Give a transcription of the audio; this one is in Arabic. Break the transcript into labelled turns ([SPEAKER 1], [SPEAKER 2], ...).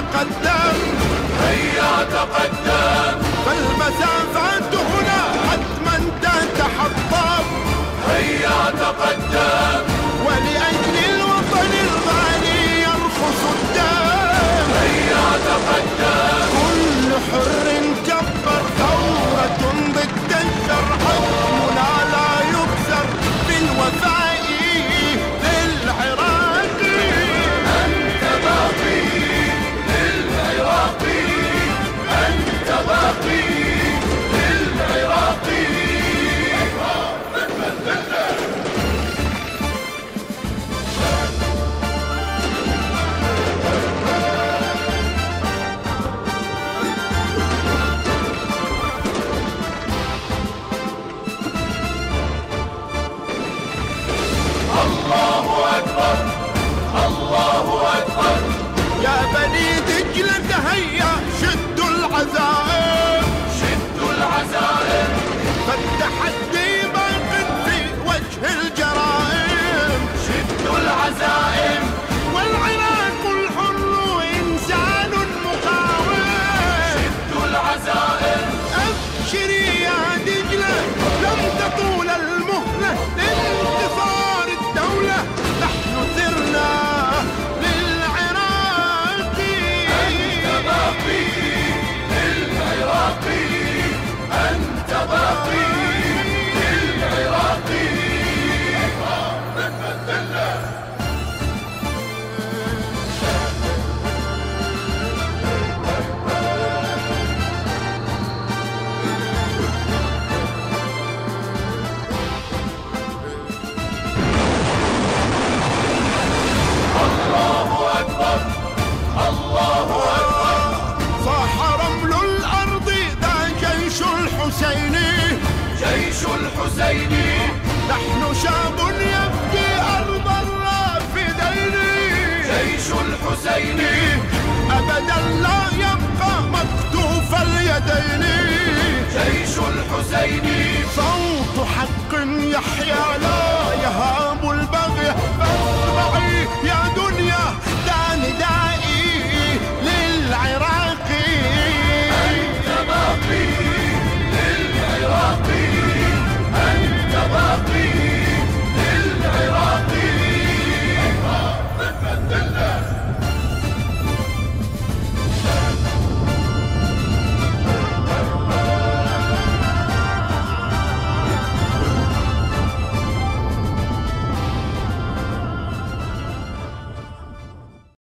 [SPEAKER 1] تقدم.
[SPEAKER 2] هيا تقدم. الله أكبر. الله أكبر.
[SPEAKER 1] يا بني دجلة هيا شدوا العزائم.
[SPEAKER 2] شدوا العزائم.
[SPEAKER 1] فالتحدي باق في وجه الجرائم.
[SPEAKER 2] شدوا العزائم.
[SPEAKER 1] والعراق الحر إنسان مقاوم.
[SPEAKER 2] شدوا العزائم.
[SPEAKER 1] أبشري يا دجلة لم تطول المهلة.
[SPEAKER 2] الحسين.
[SPEAKER 1] نحن شعب يبكي أرض الرافدين
[SPEAKER 2] جيش الحسين.
[SPEAKER 1] أبدا لا يبقى مكتوف اليدين.
[SPEAKER 2] جيش الحسين.